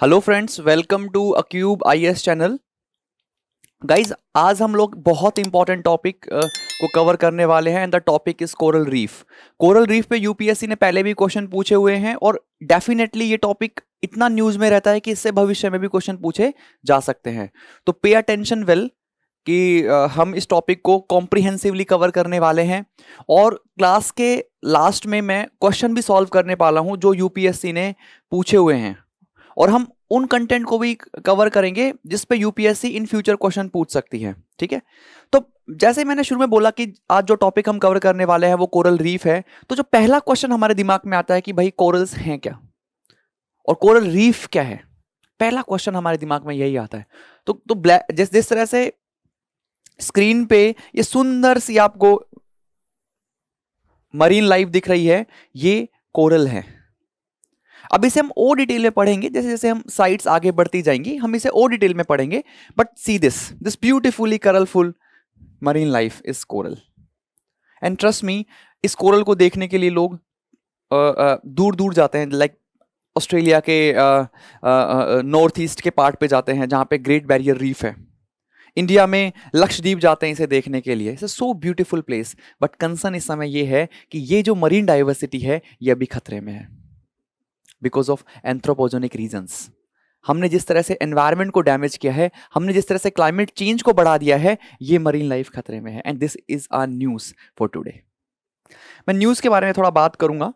Hello friends welcome to Acube IAS channel guys आज हम लोग बहुत इंपॉर्टेंट टॉपिक को कवर करने वाले हैं and the topic is coral reef coral reef पे यूपीएससी ने पहले भी क्वेश्चन पूछे हुए हैं, और डेफिनेटली ये टॉपिक इतना न्यूज़ में रहता है कि इससे भविष्य में भी क्वेश्चन पूछे जा सकते हैं। तो पे अटेंशन वेल कि हम इस टॉपिक को कॉम्प्रिहेंसिवली कवर करने वाले हैं, और क्लास के लास्ट में मैं क्वेश्चन भी सॉल्व करने वाला हूँ, जो यूपीएससी ने पूछे हुए हैं। और हम उन कंटेंट को भी कवर करेंगे जिस पे यूपीएससी इन फ्यूचर क्वेश्चन पूछ सकती है, ठीक है? तो जैसे मैंने शुरू में बोला कि आज जो टॉपिक हम कवर करने वाले हैं वो कोरल रीफ है तो जो पहला क्वेश्चन हमारे दिमाग में आता है कि भाई कोरल्स हैं क्या? और कोरल रीफ क्या है? पहला क्वेश्चन हमारे दिमाग में यही आता है। तो तो ब्लैक जिस जिस तरह से स्क्रीन पे ये सुंदर सी आपको मरीन लाइफ दिख रही है, ये कोरल है। अब इसे हम और डिटेल में पढ़ेंगे, जैसे जैसे हम साइट्स आगे बढ़ती जाएँगी, हम इसे और डिटेल में पढ़ेंगे but see this this beautifully colourful marine life is coral and trust me इस कोरल को देखने के लिए लोग दूर दूर जाते हैं लाइक ऑस्ट्रेलिया के नॉर्थ ईस्ट के पार्ट पे जाते हैं, जहाँ पे ग्रेट बैरियर रीफ है। इंडिया में लक्षद्वीप जाते हैं इसे देखने के लिए। It's so beautiful place but concern इस समय ये है कि ये जो मरीन डाइवर्सिटी है, ये अभी खतरे में है। बिकॉज़ ऑफ़ एंथ्रोपोजोनिक रीजन्स हमने जिस तरह से एनवायरमेंट को डैमेज किया है, हमने जिस तरह से क्लाइमेट चेंज को बढ़ा दिया है, ये मरीन लाइफ खतरे में है। And this is our news for today मैं न्यूज़ के बारे में थोड़ा बात करूँगा।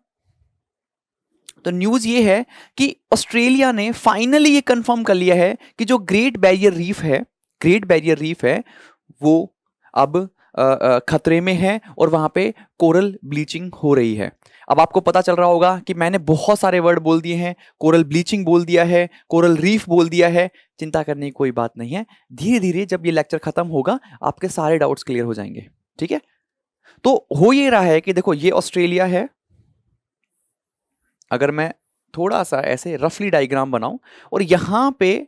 तो न्यूज़ ये है कि ऑस्ट्रेलिया ने फाइनली ये कंफर्म कर लिया है कि जो ग्रेट बैरियर रीफ है ग्रेट बैरियर रीफ है, वो अब खतरे में है और वहाँ पे कोरल ब्लीचिंग हो रही है। अब आपको पता चल रहा होगा कि मैंने बहुत सारे वर्ड बोल दिए हैं, कोरल ब्लीचिंग बोल दिया है, कोरल रीफ बोल दिया है, चिंता करने की कोई बात नहीं है। धीरे धीरे जब ये लेक्चर खत्म होगा, आपके सारे डाउट्स क्लियर हो जाएँगे, ठीक है? तो हो ये रहा है कि देखो, ये ऑस्ट्रेलिया है। अगर मैं थोड़ा सा ऐसे रफली डायग्राम बनाऊँ और यहाँ पे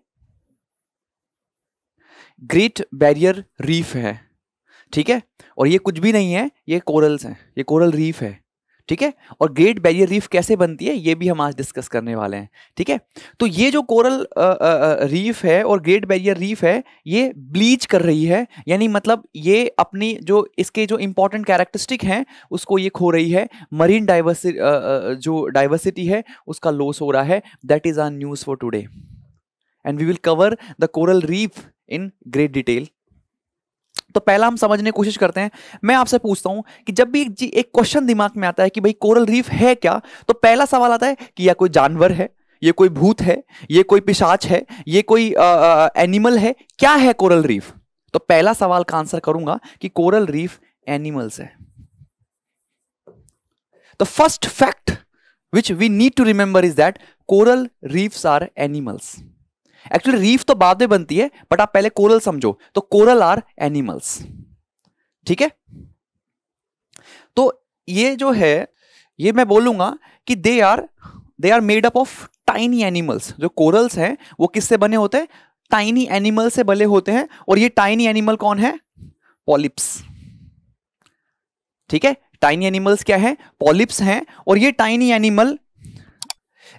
ग्रेट बैरियर रीफ है। ठीक है? और ये कुछ भी नहीं है, ये कोरल्स हैं, ये कोरल रीफ है, ठीक है? और ग्रेट बैरियर रीफ कैसे बनती है, ये भी हम आज डिस्कस करने वाले हैं, ठीक है? तो ये जो कोरल रीफ है और ग्रेट बैरियर रीफ है, ये ब्लीच कर रही है, यानी मतलब ये अपनी जो, इसके जो इम्पोर्टेंट कैरेक्टरिस्टिक हैं, उसको ये खो रही है मरीन डाइवर्सिटी जो डाइवर्सिटी है, उसका लॉस हो रहा है that is our news for today and we will cover the coral reef in great detail तो पहला हम समझने की कोशिश करते हैं। मैं आपसे पूछता हूँ कि जब भी जी, एक क्वेश्चन दिमाग में आता है कि भाई कोरल रीफ है क्या तो पहला सवाल आता है कि यह कोई जानवर है? ये कोई भूत है? ये कोई पिशाच है? ये कोई एनिमल है? क्या है कोरल रीफ तो पहला सवाल का आंसर करूँगा कि कोरल रीफ एनिमल्स है। The first fact which we need to remember is that coral reefs are animals actually reef तो बाद में बनती है बट आप पहले कोरल समझो। तो कोरल आर एनिमल्स ठीक है? तो ये जो है, ये मैं बोलूँगा कि they are they are made up of tiny animals जो कोरल्स हैं, वो किससे बने होते हैं? टाइनी एनिमल से बने होते हैं। और ये टाइनी एनिमल कौन है? पॉलिप्स ठीक है? टाइनी एनिमल्स क्या है? पॉलिप्स हैं। और ये tiny animal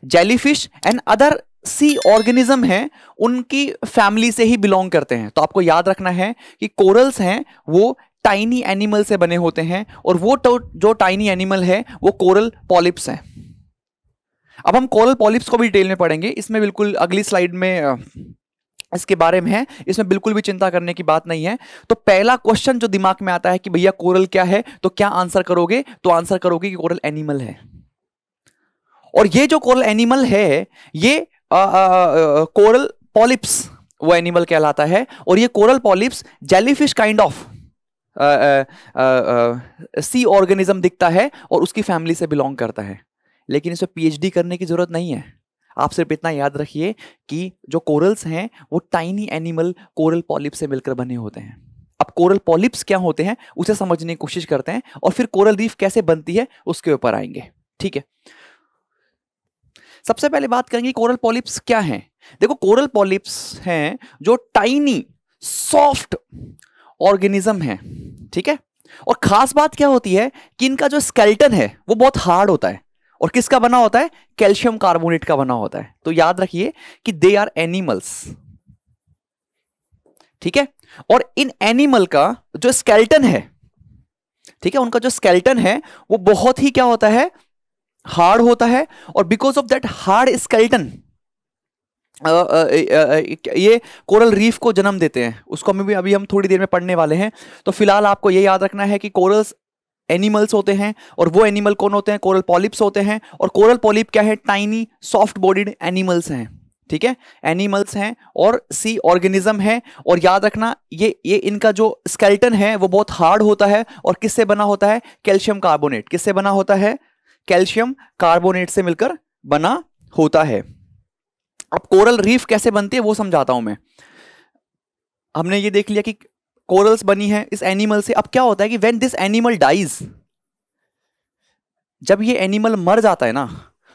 jellyfish and other sea organism है उनकी फैमिली से ही बिलोंग करते हैं। तो आपको याद रखना है कि कोरल्स हैं वो टाइनी एनिमल से बने होते हैं और वो तो, जो टाइनी एनिमल है वो कोरल पॉलिप्स हैं। अब हम कोरल पॉलिप्स को भी डिटेल में पढ़ेंगे। इसमें बिल्कुल अगली स्लाइड में इसके बारे में है। इसमें बिल्कुल भी चिंता करने की बात नहीं है। तो पहला क्वेश्चन जो दिमाग में आता है कि भैया कोरल क्या है तो क्या आंसर करोगे? तो आंसर करोगे कि कोरल एनिमल है। और ये जो कोरल एनिमल है ये कोरल पॉलिप्स वो एनिमल कहलाता है, और ये coral polyps jellyfish kind of sea organism दिखता है और उसकी फैमिली से बिलोंग करता है। लेकिन इसे पीएचडी करने की ज़रूरत नहीं है। आप सिर्फ़ इतना याद रखिए कि जो कोरल्स हैं, वो टाइनी एनिमल कोरल पॉलिप से मिलकर बने होते हैं। अब कोरल पॉलिप्स क्या होते हैं, उसे समझने की कोशिश करते हैं, और फिर कोरल रीफ कैसे बनती है, उसके ऊपर आएँगे। ठीक है? सबसे पहले बात करेंगे कोरल पॉलिप्स क्या हैं। देखो, कोरल पॉलिप्स हैं जो टाइनी सॉफ्ट ऑर्गेनिज्म है, ठीक है? और खास बात क्या होती है कि इनका जो स्केल्टन है, वो बहुत हार्ड होता है। और किसका बना होता है? कैल्शियम कार्बोनेट का बना होता है। तो याद रखिए कि दे आर एनिमल्स ठीक है? और इन एनिमल का जो स्केल्टन है, ठीक है? उनका जो स्केल्टन है, वो बहुत ही क्या होता है? हार्ड होता है और because of that hard skeleton ये कोरल रीफ को जन्म देते हैं। उसको हमें भी अभी हम थोड़ी देर में पढ़ने वाले हैं। तो फ़िलहाल आपको ये याद रखना है कि कोरल्स एनिमल्स होते हैं और वो एनिमल कौन होते हैं? कोरल पॉलिप्स होते हैं। और कोरल पॉलिप क्या है? टाइनी सॉफ्ट बॉडीड एनिमल्स हैं। ठीक है? एनिमल्स हैं और सी ऑर्गेनिज्म है। और याद रखना, ये ये इनका जो स्केल्टन है, वो बहुत हार्ड होता है। और किससे बना होता है? कैल्शियम कार्बोनेट किससे बना होता है? कैल्शियम कार्बोनेट से मिलकर बना होता है। अब कोरल रीफ कैसे बनती है वो समझाता हूँ मैं। हमने ये देख लिया कि कोरल्स बनी है इस एनिमल से। अब क्या होता है कि वेन दिस एनिमल डाइज जब ये एनिमल मर जाता है ना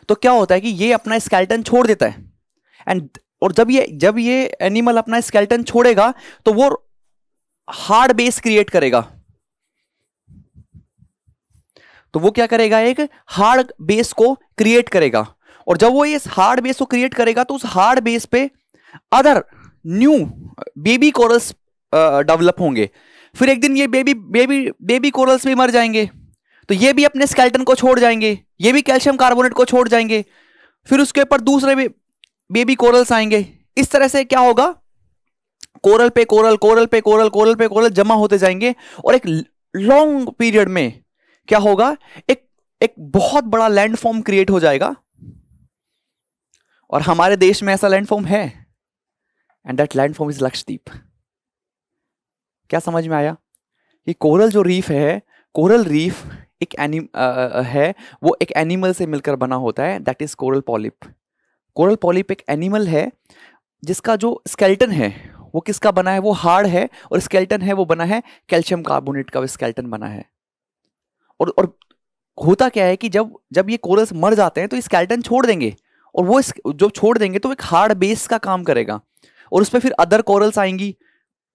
तो क्या होता है कि ये अपना स्केल्टन छोड़ देता है। एंड और जब ये जब ये एनिमल अपना स्केल्टन छोड़ेगा तो वो हार्ड बेस क्रिएट करेगा। तो वो क्या करेगा एक हार्ड बेस को क्रिएट करेगा। और जब वो इस हार्ड बेस को क्रिएट करेगा तो उस हार्ड बेस पे other new baby corals develop होंगे। फिर एक दिन ये बेबी बेबी बेबी कोरल्स भी मर जाएँगे। तो ये भी अपने स्केल्टन को छोड़ जाएँगे। ये भी कैल्शियम कार्बोनेट को छोड़ जाएँगे। फिर उसके ऊपर दूसरे भी बेबी कोरल्स आएँगे। इस तरह से क्या होगा? कोरल पे कोरल कोरल पे कोरल कोरल पे कोरल जमा होते जाएँगे। और एक लॉन्ग पीरियड में क्या होगा? एक एक बहुत बड़ा लैंडफॉर्म क्रिएट हो जाएगा। और हमारे देश में ऐसा लैंडफॉर्म है। And that landform is Lakshadweep क्या समझ में आया? कि कोरल जो रीफ है, कोरल रीफ एक एनिम है, वो एक एनिमल से मिलकर बना होता है that is coral polyp coral polyp एक एनिमल है, जिसका जो स्केल्टन है, वो किसका बना है? वो हार्ड है, और स्केल्टन है, वो बना है कैल्शियम कार्बोनेट का स्केल्टन बना है। और और होता क्या है कि जब जब ये कोरल्स मर जाते हैं तो ये स्केल्टन छोड़ देंगे। और वो जो छोड़ देंगे तो एक हार्ड बेस का काम करेगा। और उस पर फिर अदर कोरल्स आएँगी,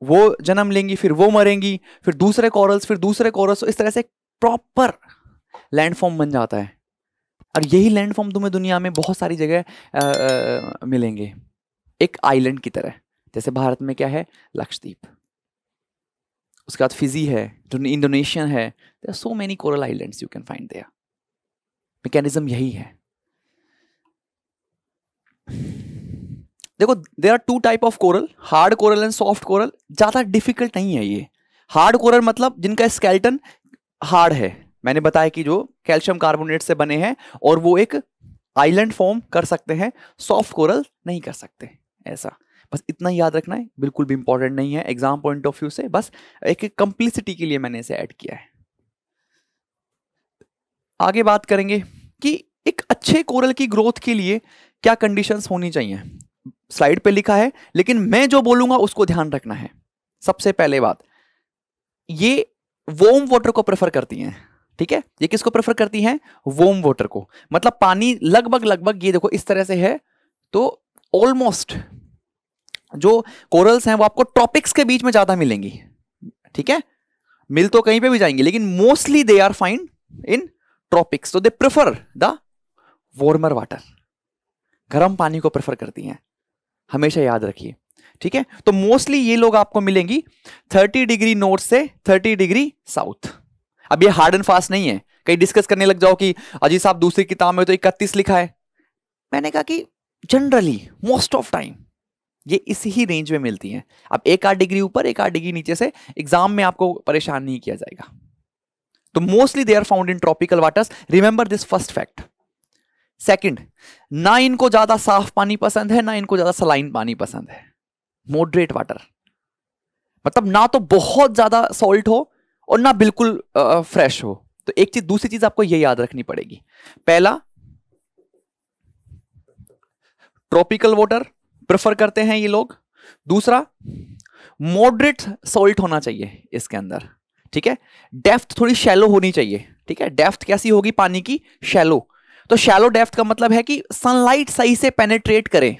वो जन्म लेंगी, फिर वो मरेंगी, फिर दूसरे कोरल्स, फिर दूसरे कोरल्स इस तरह से प्रॉपर लैंडफॉर्म बन जाता है। और यही लैंडफॉर्म तुम्हें दुनिया में बहुत सारी जगह मिलेंगे। एक आइलैंड की तरह, जैसे भारत में क्या है? लक्षद्वीप। उसके बाद फिजी है जो इंडोनेशियन है। There so many coral islands you can find there mechanism यही है। देखो there are two type of coral hard coral and soft coral ज़्यादा डिफ़िकल्ट नहीं है ये। हार्ड कोरल मतलब जिनका स्केल्टन हार्ड है। मैंने बताया कि जो कैल्शियम कार्बोनेट से बने हैं और वो एक आइलैंड फॉर्म कर सकते हैं। सॉफ्ट कोरल नहीं कर सकते, ऐसा। बस इतना याद रखना है, बिल्कुल भी इंपॉर्टेंट नहीं है एग्ज़ाम पॉइंट ऑफ़ व्यू से, बस एक कंप्लिसिटी के लिए मैंने इसे ऐड किया है। आगे बात करेंगे कि एक अच्छे कोरल की ग्रोथ के लिए क्या कंडीशंस होनी चाहिए। स्लाइड पे लिखा है, लेकिन मैं जो बोलूँगा उसको ध्यान रखना है। सबसे पहले बात, ये वोम वाटर को प्रेफर करती हैं, ठीक है? ये किसको प्रेफर करती हैं? वोम वाटर को। मतलब पानी लगभग लगभग ये देखो इस तरह से है तो ऑलमोस्ट जो कोरल्स हैं, वो आपको ट्रॉपिक्स के बीच में ज़्यादा मिलेंगी। ठीक है? मिल तो कहीं पे भी जाएँगे, लेकिन mostly they are find in tropics तो they prefer the warmer water गर्म पानी को प्रेफर करती हैं। हमेशा याद रखिए। ठीक है? तो मोस्टली ये लोग आपको मिलेंगी 30 डिग्री नॉर्थ से 30 डिग्री साउथ अब ये हार्ड एंड फास्ट नहीं है। कहीं डिस्कस करने लग जाओ कि अजी साहब दूसरी किताब में तो इकतीस लिखा है। मैंने कहा कि जनरली मोस्ट ऑफ़ टाइम ये इसी ही रेंज में मिलती हैं। अब एक आठ डिग्री ऊपर, एक आठ डिग्री नीचे से एग्ज़ाम में आपको परेशान नहीं किया जाएगा। तो mostly they are found in tropical waters remember this first fact second ना इनको ज़्यादा साफ़ पानी पसंद है, ना इनको ज़्यादा सलाइन पानी पसंद है। मॉडरेट वाटर मतलब ना तो बहुत ज़्यादा सॉल्ट हो और ना बिल्कुल फ्रेश हो। तो एक चीज़, दूसरी चीज़ आपको ये याद रखनी पड़ेगी। पहला ट्रॉपिकल वाटर प्रेफर करते हैं ये लोग। दूसरा मॉडरेट सॉल्ट होना चाहिए इसके अंदर, ठीक है? डेफ्थ थोड़ी शैलो होनी चाहिए, ठीक है? डेफ्थ कैसी होगी पानी की? शैलो तो शैलो डेफ्थ का मतलब है कि सनलाइट सही से पेनेट्रेट करे।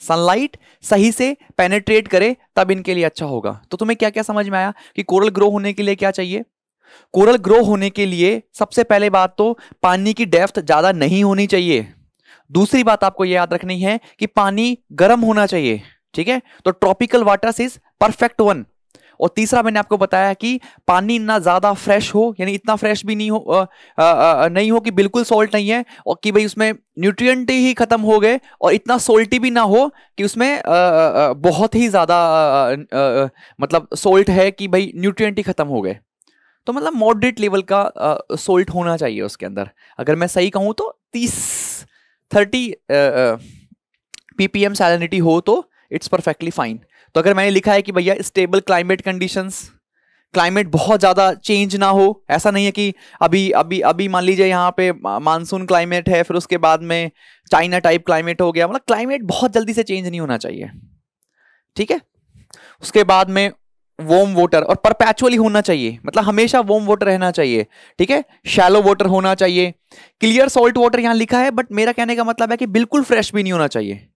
सनलाइट सही से पेनेट्रेट करे, तब इनके लिए अच्छा होगा। तो तुम्हें क्या क्या समझ में आया कि कोरल ग्रो होने के लिए क्या चाहिए? कोरल ग्रो होने के लिए सबसे पहले बात तो पानी की डेफ्थ ज़्यादा नहीं होनी चाहिए। दूसरी बात आपको यह याद रखनी है कि पानी गर्म होना चाहिए ठीक है? तो tropical water is perfect one और तीसरा मैंने आपको बताया कि पानी इतना ज़्यादा फ्रेश हो यानी इतना फ्रेश भी नहीं हो आ, आ, आ, नहीं हो कि बिल्कुल सोल्ट नहीं है और कि भाई उसमें न्यूट्रिएंट ही खत्म हो गए और इतना सोल्टी भी ना हो कि उसमें आ, आ, बहुत ही ज़्यादा मतलब सोल्ट है कि भाई न्यूट्रिएंट ही खत्म हो गए। तो मतलब मॉडरेट लेवल का सोल्ट होना चाहिए उसके अंदर। अगर मैं सही कहूँ तो तीस थर्टी पीपीएम सैलिनिटी हो तो इट्स परफेक्टली फाइन तो अगर मैंने लिखा है कि भैया स्टेबल क्लाइमेट कंडीशंस क्लाइमेट बहुत ज़्यादा चेंज ना हो, ऐसा नहीं है कि अभी अभी अभी मान लीजिए यहाँ पे मानसून क्लाइमेट है, फिर उसके बाद में चाइना टाइप क्लाइमेट हो गया मतलब क्लाइमेट बहुत जल्दी से चेंज नहीं होना चाहिए। ठीक है? उसके बाद में वोम वोटर और परपैचुअली होना चाहिए। मतलब हमेशा वोम वाटर रहना चाहिए। ठीक है? शैलो वाटर होना चाहिए। क्लियर सॉल्ट वाटर यहाँ लिखा है बट मेरा कहने का मतलब है कि बिल्कुल फ्रेश भी नहीं होना चाहिए।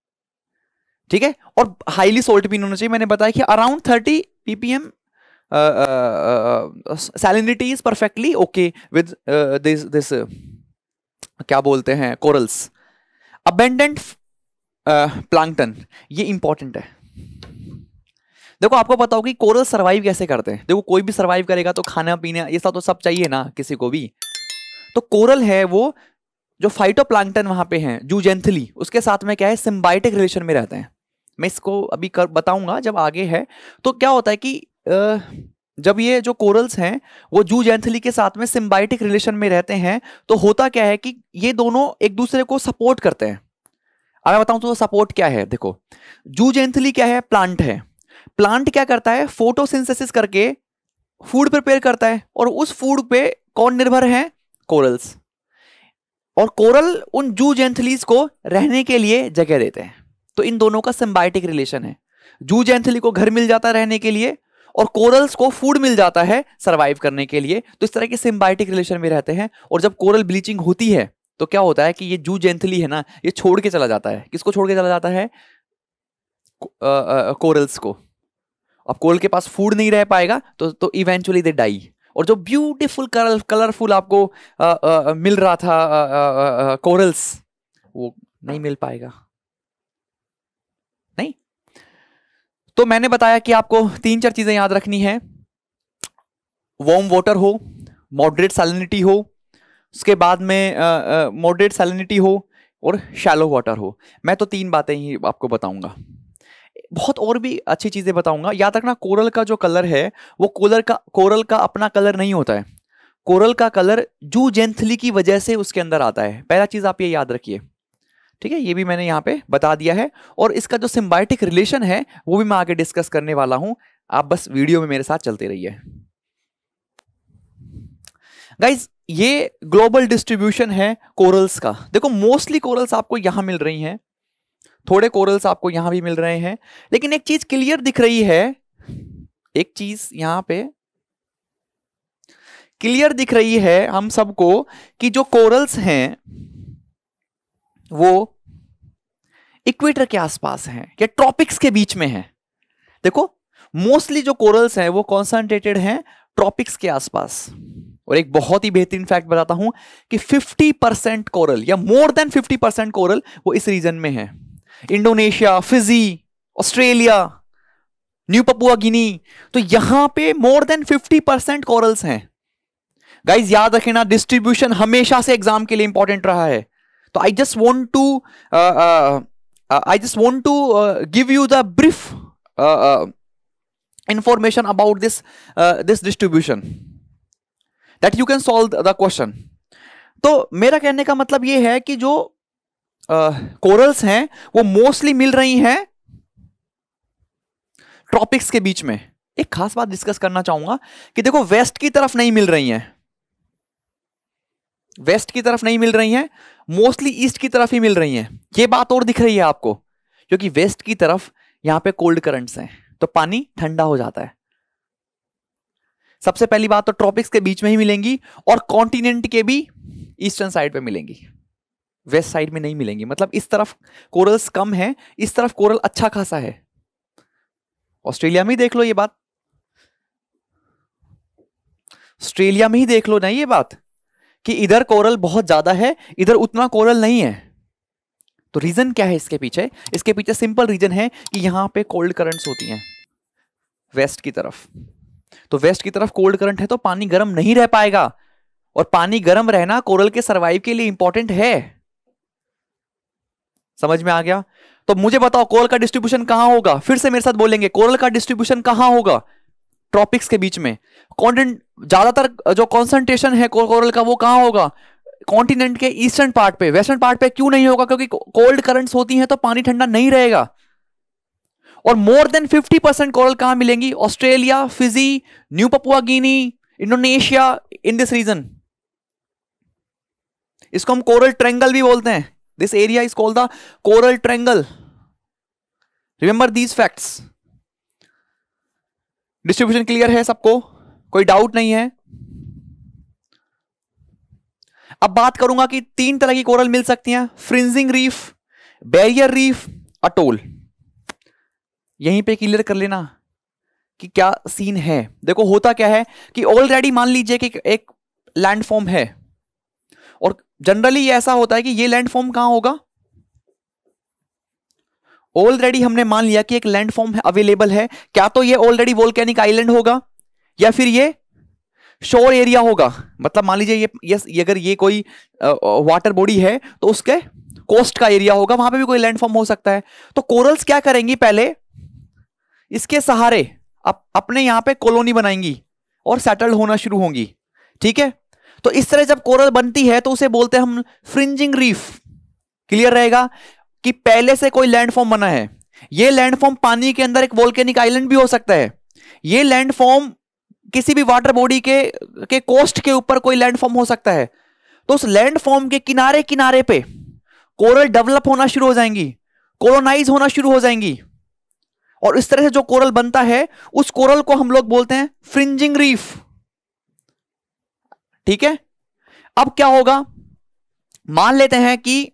ठीक है? और हाईली सोल्ट भी नहीं होना चाहिए। मैंने बताया कि around thirty PPM salinity is perfectly okay with this this क्या बोलते हैं? कोरल्स अबेंडेंट प्लांटन ये इंपॉर्टेंट है। देखो, आपको होगा कि कोरल सर्वाइव कैसे करते हैं। देखो, कोई भी सर्वाइव करेगा तो खाना, पीना, ये सब तो सब चाहिए ना किसी को भी। तो कोरल है वो, जो फाइटो प्लांटन वहाँ पे हैं जूजेंथली उसके साथ में क्या है सिम्बाइटिक रिलेशन में रहते हैं। मैं इसको अभी कर, बताऊँगा जब आगे है। तो क्या होता है कि जब ये जो कोरल्स हैं, वो जू जेंथली के साथ में सिम्बाइटिक रिलेशन में रहते हैं तो होता क्या है कि ये दोनों एक दूसरे को सपोर्ट करते हैं। अब मैं बताऊँ तो सपोर्ट क्या है, देखो। जू जेंथली क्या है प्लांट है। प्लांट क्या करता है? फोटोसिंथेसिस करके फ़ूड प्रिपेयर करता है और उस फ़ूड पे कौन निर्भर है? कोरल्स। और कोरल उन जू जेंथलीज को रहने के लिए जगह देते हैं। तो इन दोनों का सिम्बाइटिक रिलेशन है। जू जेंथली को घर मिल जाता है रहने के लिए और कोरल्स को फ़ूड मिल जाता है सरवाइव करने के लिए। तो इस तरह के सिम्बाइटिक रिलेशन में रहते हैं और जब कोरल ब्लीचिंग होती है तो क्या होता है कि ये जू जेंथली है ना, ये छोड़ के चला जाता है। किसको छोड़ के चला जाता है? कोरल्स को। अब कोरल के पास फ़ूड नहीं रह पाएगा तो तो इवेंचुअली दे डाई और जो ब्यूटीफुल कलर कलरफुल आपको आ, आ, मिल रहा था कोरल्स वो नहीं मिल पाएगा। नहीं? तो मैंने बताया कि आपको तीन चार चीज़ें याद रखनी है। वॉर्म वाटर हो मॉडरेट सैलिनिटी हो उसके बाद में मॉडरेट सैलिनिटी हो और शैलो वाटर हो। मैं तो तीन बातें ही आपको बताऊँगा। बहुत और भी अच्छी चीज़ें बताऊँगा। याद रखना, कोरल का जो कलर है, वो कोरल का कोरल का अपना कलर नहीं होता है। कोरल का कलर जू जेंथली की वजह से उसके अंदर आता है। पहला चीज़ आप ये याद रखिए। ठीक है, ये भी मैंने यहाँ पे बता दिया है। और इसका जो सिम्बायोटिक रिलेशन है, वो भी मैं आगे डिस्कस करने वाला हूँ। आप बस वीडियो में मेरे साथ चलते रहिए। गाइज़ ये ग्लोबल डिस्ट्रीब्यूशन है कोरल्स का। देखो मोस्टली कोरल्स आपको यहाँ मिल रही हैं। थोड़े कोरल्स आपको यहाँ भी मिल रहे हैं। लेकिन एक चीज़ क्लियर दिख रही है। एक चीज़ यहाँ पे क्लियर दिख रही है हम सबको कि जो कोरल्स हैं, वो इक्वेटर के आसपास हैं, या ट्रॉपिक्स के बीच में हैं। देखो मोस्टली जो कोरल्स हैं, वो कॉन्सेंट्रेटेड हैं ट्रॉपिक्स के आसपास। और एक बहुत ही बेहतरीन फैक्ट बताता हूँ कि 50 परसेंट कोरल या मोर देन 50 परसेंट कोरल वो इस रीजन में है। Indonesia Fiji Australia New Papua Guinea. तो यहाँ पे मोर देन 50 परसेंट कोरल्स हैं। गाइज़ याद रखना डिस्ट्रीब्यूशन हमेशा से एग्ज़ाम के लिए इंपॉर्टेंट रहा है। तो I just want to I just want to give you the brief about this uh, this distribution that you can solve the question. तो मेरा कहने का मतलब ये है कि जो कोरल्स हैं, वो मोस्टली मिल रही हैं ट्रॉपिक्स के बीच में। एक खास बात डिस्कस करना चाहूँगा कि देखो वेस्ट की तरफ़ नहीं मिल रही हैं। वेस्ट की तरफ़ नहीं मिल रही हैं मोस्टली ईस्ट की तरफ़ ही मिल रही हैं। ये बात और दिख रही है आपको, क्योंकि वेस्ट की तरफ़ यहाँ पे कोल्ड करंट्स हैं तो पानी ठंडा हो जाता है। सबसे पहली बात तो ट्रॉपिक्स के बीच में ही मिलेंगी और कॉन्टिनेंट के भी ईस्टर्न साइड पे मिलेंगी। वेस्ट साइड में नहीं मिलेंगी। मतलब इस तरफ़ कोरल्स कम है, इस तरफ़ कोरल अच्छा खासा है। ऑस्ट्रेलिया में देख लो ये बात। ऑस्ट्रेलिया में ही देख लो ना ये बात, कि इधर कोरल बहुत ज़्यादा है, इधर उतना कोरल नहीं है। तो रीजन क्या है इसके पीछे? इसके पीछे सिंपल रीजन है कि यहाँ पे कोल्ड करंट्स होती हैं, वेस्ट की तरफ़। तो वेस्ट की तरफ़ कोल्ड करंट है तो पानी गर्म नहीं रह पाएगा, और पानी गर्म रहना कोरल के सर्वाइव के लिए इंपॉर्टेंट है। समझ में आ गया? तो मुझे बताओ कोरल का डिस्ट्रीब्यूशन कहाँ होगा? फिर से मेरे साथ बोलेंगे कोरल का डिस्ट्रीब्यूशन कहाँ होगा? ट्रॉपिक्स के बीच में। कॉन्टिनेंट ज़्यादातर जो कॉन्सेंट्रेशन है कोरल का, वो कहाँ होगा? कॉन्टिनेंट के ईस्टर्न पार्ट पे। वेस्टर्न पार्ट पे क्यों नहीं होगा? क्योंकि कोल्ड करंट्स होती हैं तो पानी ठंडा नहीं रहेगा। और मोर देन 50 परसेंट कोरल कहाँ मिलेंगी? Australia Fiji New Papua Guinea Indonesia in this region इसको हम कोरल ट्रेंगल भी बोलते हैं। This area is called the coral triangle remember these facts distribution clear है सबको? कोई डाउट नहीं है? अब बात करूँगा कि तीन तरह की कोरल मिल सकती हैं। Fringing reef barrier reef atoll यहीं पे क्लियर कर लेना कि क्या सीन है। देखो होता क्या है कि ऑलरेडी मान लीजिए कि एक लैंडफॉर्म है। जनरली ऐसा होता है कि ये लैंडफॉर्म कहाँ होगा? ऑलरेडी हमने मान लिया कि एक लैंडफॉर्म अवेलेबल है। क्या तो ये ऑलरेडी वोल्केनिक आइलैंड होगा? या फिर ये शोर एरिया होगा? मतलब मान लीजिए ये, ये अगर ये कोई वाटर बॉडी है तो उसके कोस्ट का एरिया होगा। वहाँ पे भी कोई लैंडफॉर्म हो सकता है। तो कोरल्स क्या करेंगी पहले? इसके सहारे अप, अपने यहाँ पे कॉलोनी बनाएँगी और सेटल्ड होना शुरू होंगी। ठीक है? तो इस तरह जब कोरल बनती है तो उसे बोलते हैं हम फ्रिंजिंग रीफ। क्लियर रहेगा कि पहले से कोई लैंडफॉर्म बना है। ये लैंडफॉर्म पानी के अंदर एक वोल्केनिक आइलैंड भी हो सकता है। ये लैंडफॉर्म किसी भी वाटर बॉडी के के कोस्ट के ऊपर कोई लैंडफॉर्म हो सकता है। तो उस लैंडफॉर्म के किनारे किनारे पे कोरल डेवलप होना शुरू हो जाएँगी, कोलोनाइज होना शुरू हो जाएँगी। और इस तरह से जो कोरल बनता है, उस कोरल को हम लोग बोलते हैं फ्रिंजिंग रीफ। ठीक है? अब क्या होगा? मान लेते हैं कि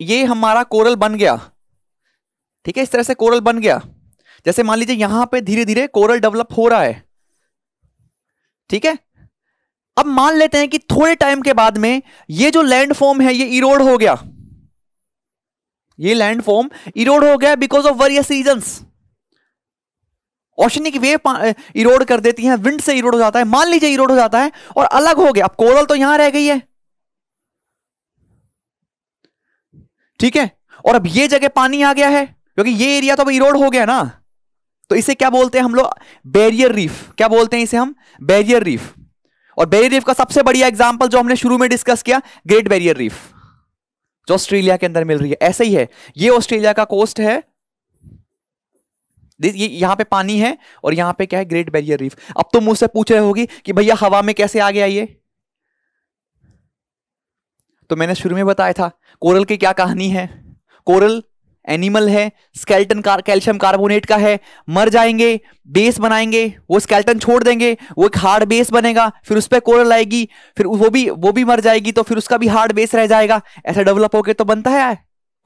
ये हमारा कोरल बन गया। ठीक है, इस तरह से कोरल बन गया। जैसे मान लीजिए यहाँ पे धीरे धीरे कोरल डेवलप हो रहा है। ठीक है? अब मान लेते हैं कि थोड़े टाइम के बाद में ये जो लैंड फॉर्म है, ये इरोड हो गया। ये लैंड फॉर्म इरोड हो गया because of various reasons oceanic wave erode कर देती है, विंड से इरोड हो जाता है, मान लीजिए इरोड हो जाता है, और अलग हो गया, अब कोरल तो यहाँ रह गई है। ठीक है? और अब ये जगह पानी आ गया है, क्योंकि ये एरिया तो अब इरोड हो गया ना। तो इसे क्या बोलते हैं हम लोग? Barrier reef. क्या बोलते हैं इसे हम? Barrier reef. और बैरियर रीफ का सबसे बढ़िया एग्ज़ाम्पल जो हमने शुरू में डिस्कस किया ग्रेट बैरियर रीफ जो ऑस्ट्रेलिया के अंदर मिल रही है। ऐसे ही है। ये ऑस्ट्रेलिया का कोस्ट है यहाँ पे पानी है और यहाँ पे क्या है ग्रेट बैरियर रीफ अब तो मुझसे पूछ रहे होगी कि भैया हवा में कैसे आ गया ये तो मैंने शुरू में बताया था, कोरल की क्या कहानी है? कोरल एनिमल है स्केल्टन कार कैल्शियम कार्बोनेट का है। मर जाएँगे बेस बनाएँगे, वो स्केल्टन छोड़ देंगे, वो एक हार्ड बेस बनेगा, फिर उस पर कोरल आएगी, फिर वो भी वो भी मर जाएगी तो फिर उसका भी हार्ड बेस रह जाएगा। ऐसा डेवलप होके तो बनता है?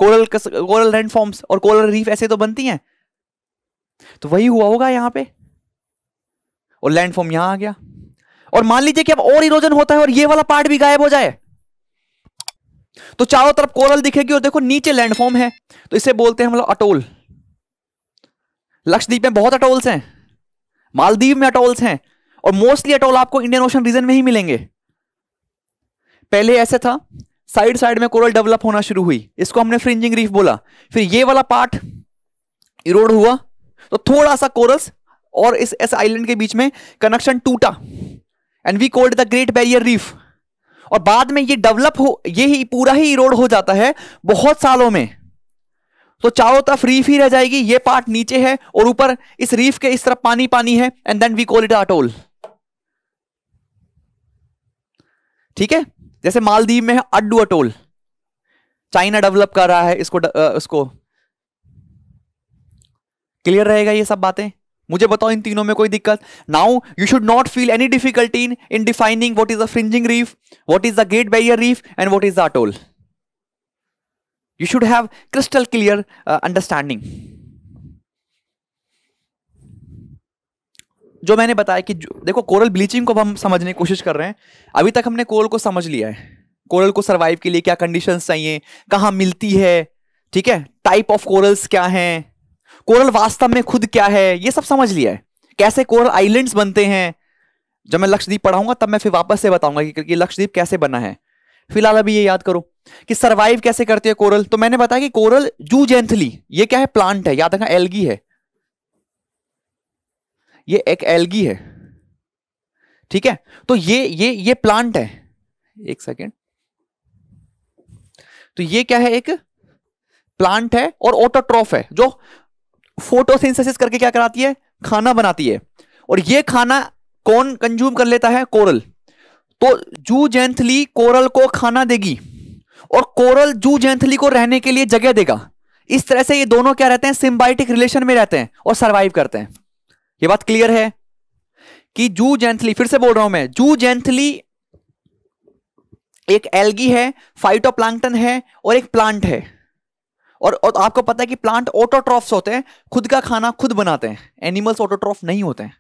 कोरल कोरल लैंड फॉर्म्स और कोरल रीफ ऐसे तो बनती हैं? तो वही हुआ होगा यहाँ पे। और लैंड फॉर्म यहाँ आ गया। और मान लीजिए कि अब और इरोजन होता है और ये वाला पार्ट भी गायब हो जाए। तो चारों तरफ़ कोरल दिखेगी और देखो नीचे लैंडफॉर्म है। तो इसे बोलते हैं हम लोग अटोल लक्षद्वीप में बहुत अटोल्स हैं। मालदीव में अटोल्स हैं। और मोस्टली अटोल आपको इंडियन ओशन रीजन में ही मिलेंगे। पहले ऐसे था। साइड साइड में कोरल डेवलप होना शुरू हुई। इसको हमने फ्रिंजिंग रीफ बोला। फिर ये वाला पार्ट इरोड हुआ। तो थोड़ा सा कोरल्स और इस ऐसे आइलैंड के बीच में कनेक्शन टूटा। And we called the Great Barrier Reef और बाद में ये डेवलप हो, ये ही, पूरा ही इरोड हो जाता है बहुत सालों में। तो चारों तरफ़ रीफ ही रह जाएगी, ये पार्ट नीचे है और ऊपर इस रीफ के इस तरफ़ पानी पानी है and then we call it atoll ठीक है? जैसे मालदीव में है, अड्डू अटोल चाइना डेवलप कर रहा है इसको इसको। क्लियर रहेगा ये सब बातें? मुझे बताओ इन तीनों में कोई दिक्कत? Now you should not feel any difficulty in in defining what is the fringing reef what is the great barrier reef and what is the atoll should have crystal clear uh, understanding. जो मैंने बताया कि देखो coral bleaching को हम समझने की कोशिश कर रहे हैं। अभी तक हमने कोरल को समझ लिया है। कोरल को सरवाइव के लिए क्या कंडीशंस चाहिए? कहाँ मिलती है? ठीक है? टाइप ऑफ़ कोरल्स क्या हैं? कोरल वास्तव में खुद क्या है? ये सब समझ लिया है। कैसे कोरल आइलैंड्स बनते हैं? जब मैं लक्षद्वीप पढ़ाऊँगा, तब मैं फिर वापस से बताऊँगा कि लक्षद्वीप कैसे बना है। फ़िलहाल अभी ये याद करो कि सरवाइव कैसे करती है कोरल? तो मैंने बताया कि कोरल जू जेंथली ये क्या है? प्लांट है। याद रखना एल्गी है। ये एक एल्गी है। ठीक है? तो ये ये ये प्लांट है। एक सेकेंड तो ये क्या है? एक प्लांट है और ऑटोट्रॉफ है, जो फोटोसिंथेसिस करके क्या कराती है? खाना बनाती है। और ये खाना कौन कंज्यूम कर लेता है? कोरल। तो जू जेंथली कोरल को खाना देगी और कोरल जू जेंथली को रहने के लिए जगह देगा। इस तरह से ये दोनों क्या रहते हैं? सिंबाइटिक रिलेशन में रहते हैं और सरवाइव करते हैं। ये बात क्लियर है? कि जू जेंथली, फिर से बोल रहा हूँ मैं, जू जेंथली एक एल्गी है फाइटोप्लांक्टन है और एक प्लांट है। और, और आपको पता है कि प्लांट ऑटोट्रॉफ्स होते हैं खुद का खाना खुद बनाते हैं एनिमल्स ऑटोट्रॉफ नहीं होते हैं।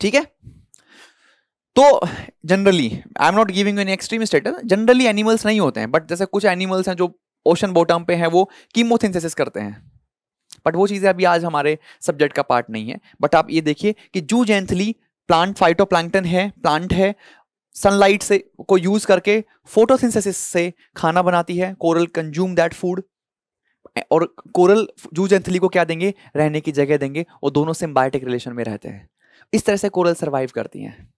ठीक है? तो generally I am not giving an extreme status generally animals नहीं होते हैं बट जैसे कुछ एनिमल्स हैं जो ओशन बॉटम पे हैं वो कीमोथिंथेसिस करते हैं। बट वो चीज़ें अभी आज हमारे सब्जेक्ट का पार्ट नहीं है। बट आप ये देखिए कि जू जेंथली प्लांट फाइटोप्लैंक्टन है प्लांट है सनलाइट से को यूज़ करके फोटोसिंथेसिस से खाना बनाती है कोरल कंज्यूम दैट फ़ूड और कोरल जू जेंथली को क्या देंगे? रहने की जगह देंगे। और दोनों सिम्बायोटिक रिलेशन में रहते हैं। इस तरह से कोरल सर्वाइव करती हैं।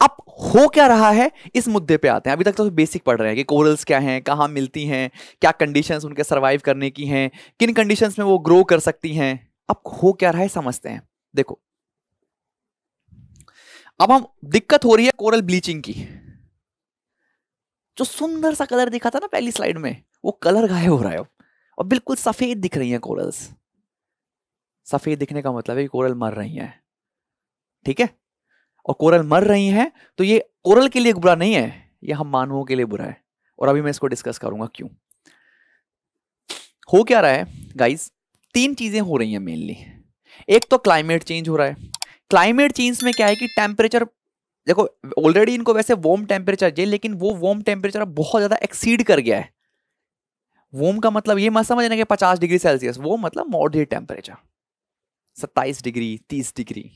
अब हो क्या रहा है? इस मुद्दे पे आते हैं। अभी तक तो बेसिक पढ़ रहे हैं कि कोरल्स क्या हैं, कहाँ मिलती हैं, क्या कंडीशंस उनके सर्वाइव करने की हैं, किन कंडीशंस में वो ग्रो कर सकती हैं। अब हो क्या रहा है? समझते हैं। देखो अब हम दिक्कत हो रही है कोरल ब्लीचिंग की। जो सुंदर सा कलर दिखा था ना पहली स्लाइड में, वो कलर गायब हो रहा है और बिल्कुल सफ़ेद दिख रही है कोरल्स। सफ़ेद दिखने का मतलब है कि कोरल मर रही हैं। ठीक है? और कोरल मर रही हैं तो ये कोरल के लिए बुरा नहीं है, ये हम मानवों के लिए बुरा है। और अभी मैं इसको डिस्कस करूँगा क्यों। हो क्या रहा है? गाइस, तीन चीज़ें हो रही हैं मेनली एक तो क्लाइमेट चेंज हो रहा है। क्लाइमेट चेंज में क्या है कि टेम्परेचर, देखो ऑलरेडी इनको वैसे वार्म टेम्परेचर चाहिए, लेकिन वो वार्म टेम्परेचर बहुत ज़्यादा एक्सीड कर गया है। वोम का मतलब ये मत समझना कि 50 डिग्री सेल्सियस वो मतलब मॉडरेट टेम्परेचर 27 डिग्री 30 डिग्री।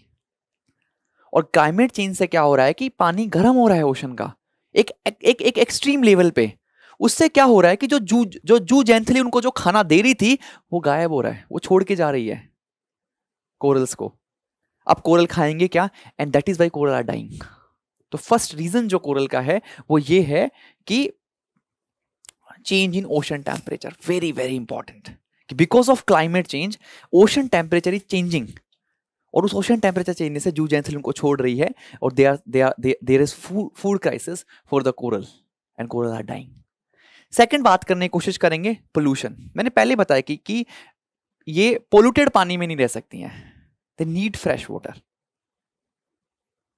और क्लाइमेट चेंज से क्या हो रहा है कि पानी गर्म हो रहा है ओशन का, एक एक एक एक्सट्रीम लेवल पे। उससे क्या हो रहा है कि जो जू जो जू जेंथली उनको जो खाना दे रही थी, वो गायब हो रहा है, वो छोड़ के जा रही है। कोरल्स को। अब कोरल खाएँगे क्या? And that is why coral are dying तो फ़र्स्ट रीजन जो कोरल का है वो ये है कि change in ocean temperature very very important because of climate change ocean temperature is changing और उस ओशन टेम्परेचर चेंजने से जू जेंथल उनको छोड़ रही है और they are they are there is food crisis for the coral and coral are dying second बात करने की कोशिश करेंगे पोल्यूशन मैंने पहले बताया कि, कि ये पोल्यूटेड पानी में नहीं रह सकती हैं। दे नीड फ्रेश वाटर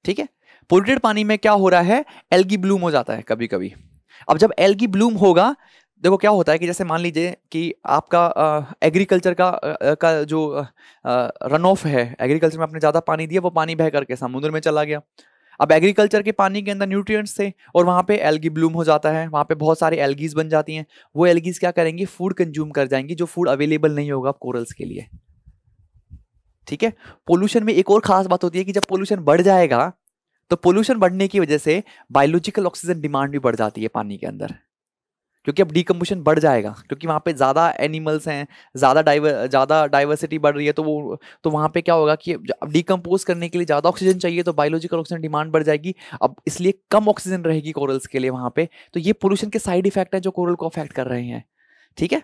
ठीक है? पोल्यूटेड पानी में क्या हो रहा है? एल्गी ब्लूम हो जाता है कभी कभी अब जब एल्गी ब्लूम होगा देखो क्या होता है कि जैसे मान लीजिए कि आपका एग्रीकल्चर का आ, का जो रन ऑफ़ है एग्रीकल्चर में आपने ज़्यादा पानी दिया वो पानी बह करके समुद्र में चला गया। अब एग्रीकल्चर के पानी के अंदर न्यूट्रिएंट्स थे और वहाँ पे एल्गी ब्लूम हो जाता है वहाँ पे बहुत सारे एल्गीज बन जाती हैं। वो एल्गीज क्या करेंगी? फ़ूड कंज्यूम कर जाएँगी जो फ़ूड अवेलेबल नहीं होगा कोरल्स के लिए। ठीक है? पोल्यूशन में एक और खास बात होती है कि जब पोल्यूशन बढ़ जाएगा तो पोल्यूशन बढ़ने की वजह से बायोलॉजिकल ऑक्सीजन डिमांड भी बढ़ जाती है पानी के अंदर। क्योंकि अब डिकम्पोशन बढ़ जाएगा, क्योंकि वहाँ पे ज़्यादा एनिमल्स हैं, ज़्यादा डाइवर ज़्यादा डाइवर्सिटी बढ़ रही है तो वो तो वहाँ पे क्या होगा कि अब डिकम्पोज करने के लिए ज़्यादा ऑक्सीजन चाहिए तो बायोलॉजिकल ऑक्सीजन डिमांड बढ़ जाएगी। अब इसलिए कम ऑक्सीजन रहेगी कोरल्स के लिए वहाँ पे। तो ये पोल्यूशन के साइड इफ़ेक्ट है जो कोरल को अफेक्ट कर रहे हैं। ठीक है?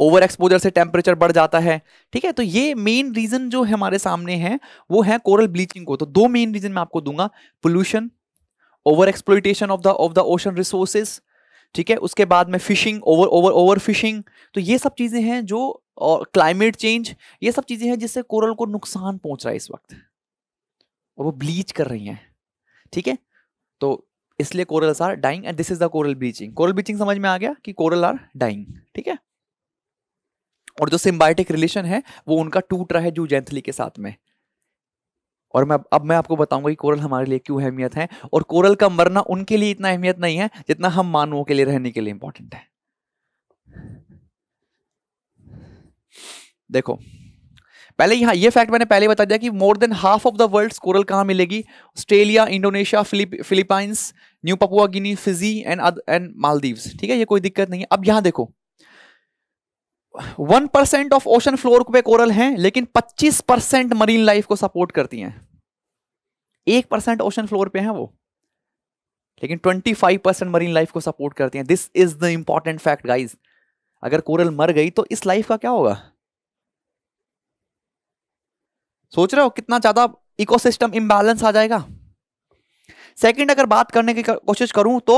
ओवर एक्सपोजर से टेम्परेचर बढ़ जाता है। ठीक है? तो ये मेन रीजन जो हमारे सामने है, वो है कोरल ब्लीचिंग को। तो दो मेन रीजन मैं आपको दूँगा। Pollution over exploitation of the of the ocean resources ठीक है? उसके बाद में fishing over over over fishing तो ये सब चीज़ें हैं जो, और क्लाइमेट चेंज ये सब चीज़ें हैं जिससे कोरल को नुकसान पहुँच रहा है इस वक्त। और वो ब्लीच कर रही हैं। ठीक है? तो इसलिए corals are dying and this is the coral bleaching coral bleaching समझ में आ गया कि कोरल आर डाइंग ठीक है? और जो सिम्बायोटिक रिलेशन है, वो उनका टूट रहा है जू जेंथली के साथ में। और मैं, अब मैं आपको बताऊँगा कि कोरल हमारे लिए क्यों अहमियत है, और कोरल का मरना उनके लिए इतना अहमियत नहीं है, जितना हम मानवों के लिए रहने के लिए इंपॉर्टेंट है। देखो, पहले यहाँ, ये फैक्ट मैंने पहले बता दिया कि more than half of the world coral कहाँ मिलेगी? Australia Indonesia Philippines New Papua Guinea Fiji and and Maldives ठीक है, ये कोई दिक्कत नहीं है। अब यहाँ देखो one percent of ocean floor पे कोरल हैं, लेकिन पच्चीस परसेंट मरीन लाइफ को सपोर्ट करती हैं। एक परसेंट ओशन फ्लोर पे हैं वो, लेकिन twenty five percent marine life को सपोर्ट करती हैं। This is the important fact guys अगर कोरल मर गई तो इस लाइफ का क्या होगा? सोच रहे हो कितना ज़्यादा इकोसिस्टम इम्बैलेंस आ जाएगा? सेकंड अगर बात करने की कोशिश करूँ तो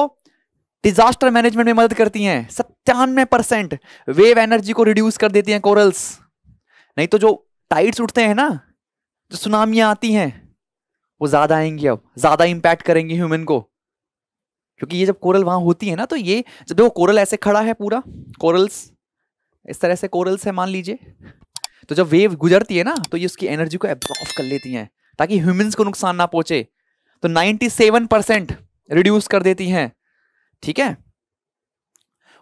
डिजास्टर मैनेजमेंट में मदद करती हैं। सत्तानवे परसेंट वेव एनर्जी को रिड्यूस कर देती हैं कोरल्स नहीं तो जो टाइड्स उठते हैं ना, जो सुनामियाँ आती हैं, वो ज़्यादा आएँगी अब, ज़्यादा इंपैक्ट करेंगी ह्यूमन को। क्योंकि ये जब कोरल वहाँ होती है ना तो ये जब वो कोरल ऐसे खड़ा है पूरा कोरल्स इस तरह से कोरल्स है मान लीजिए तो जब वेव गुजरती है ना तो ये उसकी एनर्जी को एब्जॉर्व कर लेती हैं, ताकि ह्यूमंस को नुकसान ना पहुँचे। तो 97 परसेंट रिड्यूस कर देती हैं। ठीक है?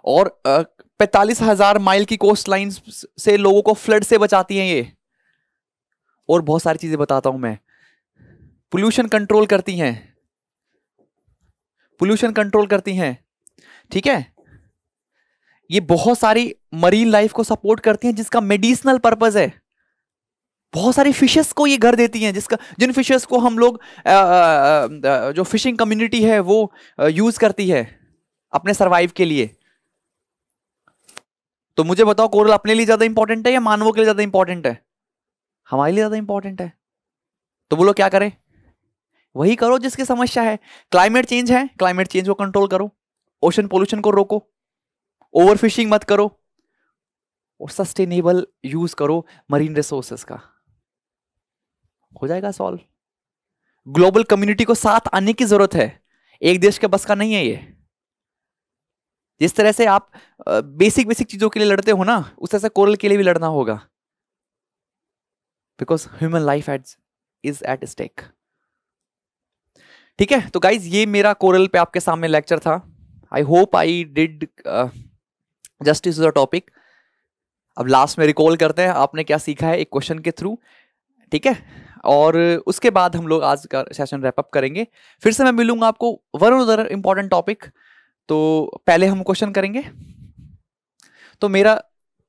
और पैतालीस हज़ार माइल की कोस्ट लाइन से लोगों को फ्लड से बचाती हैं ये। और बहुत सारी चीज़ें बताता हूँ मैं। पोल्यूशन कंट्रोल करती हैं। पोल्यूशन कंट्रोल करती हैं। ठीक है? ये बहुत सारी मरीन लाइफ को सपोर्ट करती हैं जिसका मेडिसिनल पर्पज है। बहुत सारी फिशेस को ये घर देती हैं जिसका जिन फिशेस को हम लोग आ, आ, आ, जो फिशिंग कम्युनिटी है वो यूज़ करती है। अपने सर्वाइव के लिए। तो मुझे बताओ, कोरल अपने लिए ज़्यादा इंपॉर्टेंट है या मानवों के लिए ज़्यादा इंपॉर्टेंट है? हमारे लिए ज़्यादा इंपॉर्टेंट है। तो बोलो, क्या करें? वही करो जिसकी समस्या है। क्लाइमेट चेंज है क्लाइमेट चेंज को कंट्रोल करो। ओशन पोल्यूशन को रोको। ओवर फिशिंग मत करो। और सस्टेनेबल यूज़ करो मरीन रिसोर्सेस का। हो जाएगा सॉल्व ग्लोबल कम्युनिटी को साथ आने की ज़रूरत है। एक देश के बस का नहीं है ये। जिस तरह से आप बेसिक बेसिक चीज़ों के लिए लड़ते हो ना, उस तरह से कोरल के लिए भी लड़ना होगा। Because human life at is at stake ठीक है तो गाइज़ ये मेरा कोरल पे आपके सामने लेक्चर था। I hope I did justice the topic अब लास्ट में रिकॉल करते हैं, आपने क्या सीखा है एक क्वेश्चन के थ्रू ठीक है, और उसके बाद हम लोग आज का सेशन रैप अप करेंगे। फिर से मैं मिलूँगा आपको वन अदर इंपॉर्टेंट टॉपिक तो पहले हम क्वेश्चन करेंगे। तो मेरा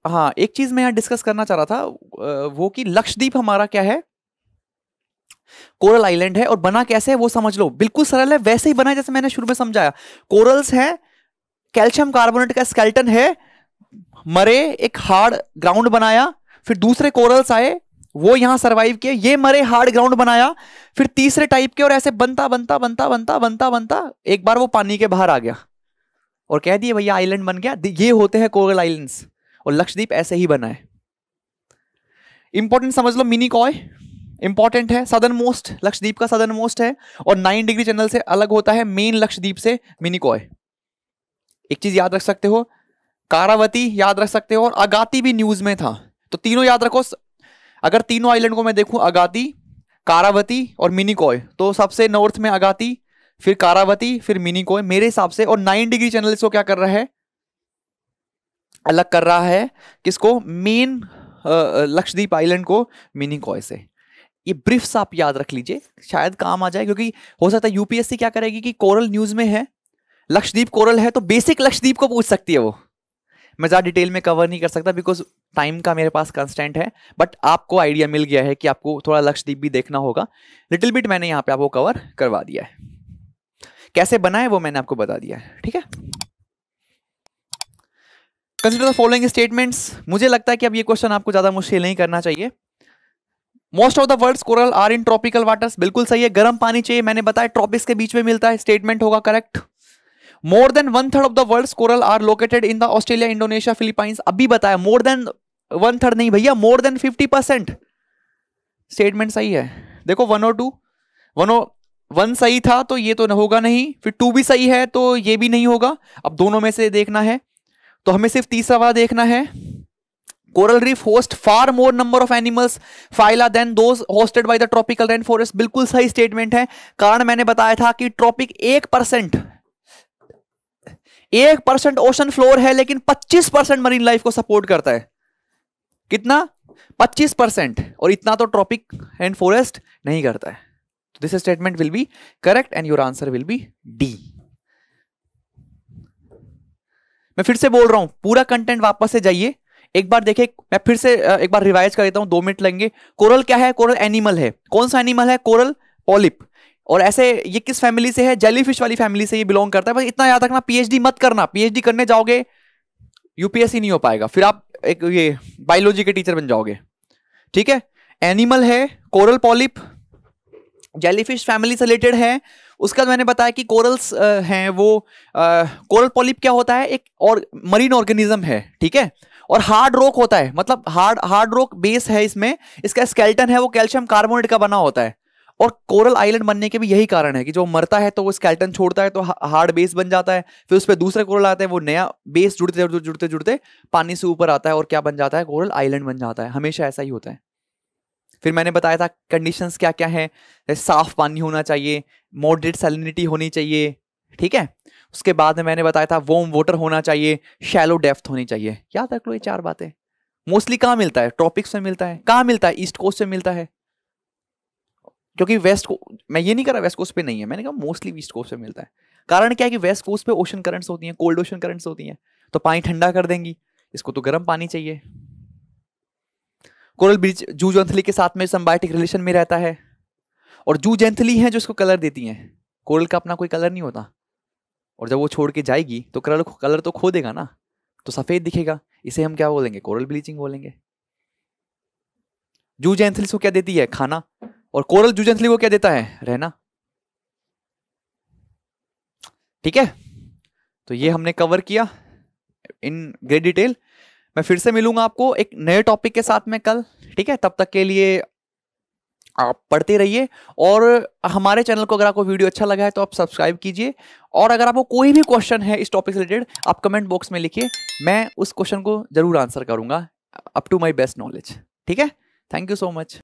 हाँ एक चीज़ मैं यहाँ डिस्कस करना चाह रहा था वो कि लक्षद्वीप हमारा क्या है? कोरल आइलैंड है और बना कैसे है वो समझ लो। बिल्कुल सरल है, वैसे ही बना है जैसे मैंने शुरू में समझाया। कोरल्स है कैल्शियम कार्बोनेट का स्केल्टन है, मरे, एक हार्ड ग्राउंड बनाया, फिर दूसरे कोरल्स आए, वो यहाँ सरवाइव किए, ये मरे हार्ड ग्राउंड बनाया, फिर तीसरे टाइप के और ऐसे बनता बनता बनता बनता बनता बनता, एक बार वो पानी के बाहर आ गया। और कह दिए, भैया आइलैंड बन गया। ये होते हैं कोरल आइलैंड्स और लक्षद्वीप ऐसे ही बना है। इंपॉर्टेंट समझ लो मिनी कॉय इंपॉर्टेंट है सदर्न मोस्ट लक्षद्वीप का सदर्न मोस्ट है और नाइन डिग्री चैनल से अलग होता है मेन लक्षद्वीप से मिनी कॉय एक चीज़ याद रख सकते हो, कारावती याद रख सकते हो और अगाती भी न्यूज़ में था। तो तीनों याद रखो अगर तीनों आइलैंड को मैं देखूँ, अगाती, कारावती और मिनी कॉय तो सबसे नॉर्थ में अगाती फिर कारावती, फिर मिनी कोय मेरे हिसाब से, और नाइन डिग्री चैनल इसको क्या कर रहा है? अलग कर रहा है किसको? मेन लक्षद्वीप आइलैंड को मिनी कॉय से। ये ब्रिफ्स आप याद रख लीजिए, शायद काम आ जाए, क्योंकि हो सकता है यूपीएससी क्या करेगी कि कोरल न्यूज़ में है लक्षद्वीप कोरल है तो बेसिक लक्षद्वीप को पूछ सकती है वो। मैं ज़्यादा डिटेल में कवर नहीं कर सकता बिकॉज़ टाइम का मेरे पास कंस्टेंट है बट आपको आइडिया मिल गया है कि आपको थोड़ा लक्षद्वीप भी देखना होगा। लिटिल बिट मैंने यहाँ पे आपको कवर करवा दिया है। कैसे बनाए वो मैंने आपको बता दिया है, ठीक है? कंसिडर द फॉलोइंग स्टेटमेंट्स मुझे लगता है कि अब ये क्वेश्चन आपको ज़्यादा मुश्किल नहीं करना चाहिए। Most of the world coral are in tropical waters बिल्कुल सही है। गर्म पानी चाहिए। मैंने बताया ट्रॉपिक्स के बीच में मिलता है। स्टेटमेंट होगा correct more than one third of the world coral are located in the Australia Indonesia Philippines अभी बताया। मोर देन वन थर्ड नहीं भैया। More than fifty percent statement सही है। देखो one O two one O one सही था तो ये तो होगा नहीं, फिर टू भी सही है तो ये भी नहीं होगा। अब दोनों में से देखना है। तो हमें सिर्फ़ तीसरा वाला देखना है। Coral reef host far more number of animals, phyla than those hosted by the tropical rain forest बिल्कुल सही स्टेटमेंट है। कारण मैंने बताया था कि ट्रॉपिक एक परसेंट एक परसेंट ओशन फ्लोर है, लेकिन 25 परसेंट मरीन लाइफ को सपोर्ट करता है। कितना? 25 परसेंट। और इतना तो ट्रॉपिक एंड फॉरेस्ट नहीं करता है। This statement will be correct and your answer will be D मैं फिर से बोल रहा हूँ, पूरा कंटेंट वापस से जाइए। एक बार देखे, मैं फिर से एक बार रिवाइज कर देता हूँ, दो मिनट लेंगे कोरल क्या है? कोरल एनिमल है। कौन सा एनिमल है? कोरल पॉलिप और ऐसे, ये किस फैमिली से है? जेलीफिश वाली फैमिली से ये बिलोंग करता है। बस इतना याद रखना पीएचडी मत करना। पीएचडी करने जाओगे यूपीएससी नहीं हो पाएगा। फिर आप एक ये बायोलॉजी के टीचर बन जाओगे। ठीक है? एनिमल है कोरल पॉलिप जेलीफिश फैमिली से रिलेटेड है। उसका मैंने बताया कि कोरल्स हैं, वो कोरल पॉलिप क्या होता है? एक और मरीन ऑर्गेनिज्म है, ठीक है? और हार्ड रॉक होता है मतलब हार्ड हार्ड रॉक बेस है इसमें, इसका स्केल्टन है, वो कैल्शियम कार्बोनेट का बना होता है। और कोरल आइलैंड बनने के भी यही कारण है कि जो मरता है तो वो स्केल्टन छोड़ता है तो हार्ड बेस बन जाता है। फिर उस पर दूसरे कोरल आते हैं, वो नया बेस जुड़ते जुड़ते जुड़ते पानी से ऊपर आता है और क्या बन जाता है? कोरल आइलैंड बन जाता है। हमेशा ऐसा ही होता है। फिर मैंने बताया था कंडीशंस क्या क्या है, साफ़ पानी होना चाहिए मॉडरेट सैलिनिटी होनी चाहिए, ठीक है? उसके बाद में मैंने बताया था वोम वाटर होना चाहिए शैलो डेफ्थ होनी चाहिए। याद रख लो ये चार बातें। मोस्टली कहाँ मिलता है? ट्रॉपिक्स में मिलता है। कहाँ मिलता है? ईस्ट कोस्ट में मिलता है। क्योंकि वेस्ट को मैं ये नहीं कर रहा वेस्ट कोस्ट पे नहीं है। मैंने कहा मोस्टली ईस्ट कोस्ट पे मिलता है। कारण क्या है कि वेस्ट कोस्ट पे ओशन करंट्स होती हैं कोल्ड ओशन करंट्स होती हैं तो पानी ठंडा कर देंगी। इसको तो गर्म पानी चाहिए। कोरल ब्रिज जू जंथली के साथ में संबायोटिक रिलेशन में रहता है। और जू जेंथली है जो इसको कलर देती हैं। कोरल का अपना कोई कलर नहीं होता। और जब वो छोड़ के जाएगी तो कलर कलर तो खो देगा ना तो सफ़ेद दिखेगा। इसे हम क्या बोलेंगे? कोरल ब्लीचिंग बोलेंगे। जू जेंथली को क्या देती है? खाना। और कोरल जू जेंथली को क्या देता है? रहना। ठीक है? तो ये हमने कवर किया इन ग्रेट डिटेल मैं फिर से मिलूँगा आपको एक नए टॉपिक के साथ में कल, ठीक है? तब तक के लिए आप पढ़ते रहिए और हमारे चैनल को अगर आपको वीडियो अच्छा लगा है तो आप सब्सक्राइब कीजिए और अगर आपको कोई भी क्वेश्चन है इस टॉपिक से रिलेटेड आप कमेंट बॉक्स में लिखिए, मैं उस क्वेश्चन को ज़रूर आंसर करूँगा up to my best knowledge ठीक है? Thank you so much